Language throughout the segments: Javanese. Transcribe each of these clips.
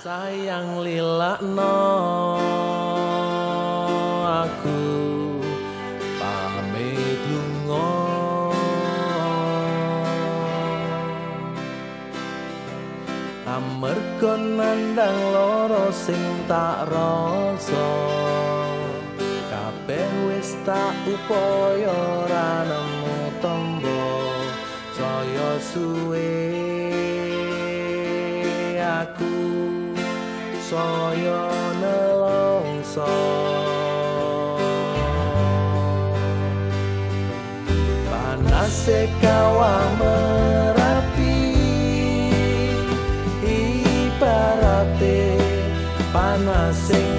sayang lilakno aku. Pamit lunga. Amarga nandang loro sing tak rasa. Kabeh wis tak upaya ora nemu tombo saya suwe aku saya nelongso panas kawa merapi ibarate panas sing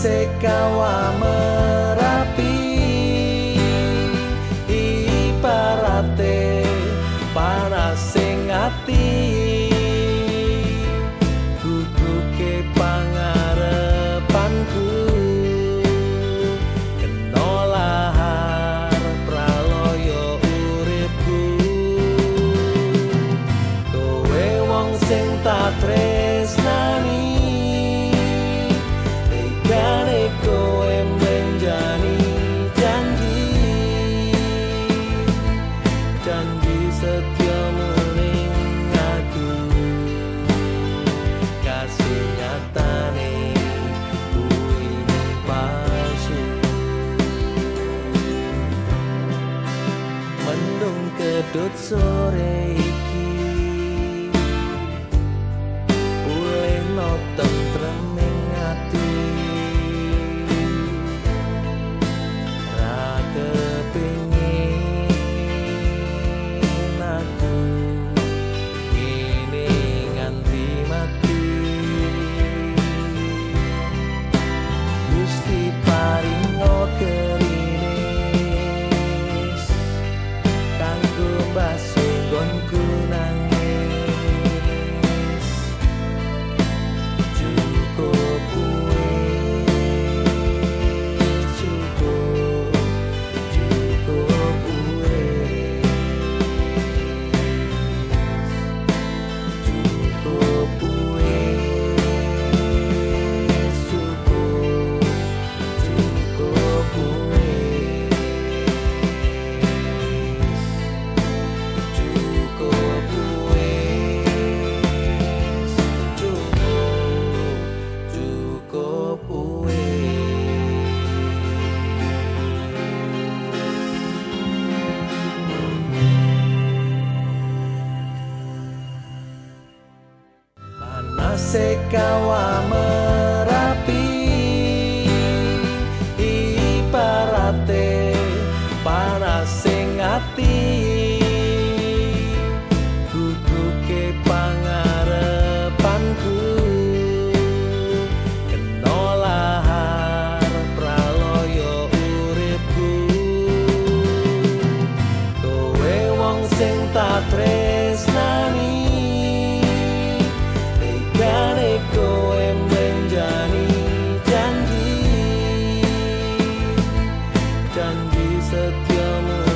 panas kawa merapi ibarate panas sing ati. Guguke pangarepanku kenolahar praloyo uripku. Kowe wong sing tak tresnani setia kasih aku kasih bui buimu palsu. Mendung kedut sore sekawa merapi ibarate panas sing ati. Kuduke pangarepanku kenolahar praloyo uripku. Kowe wong sing tak setiamu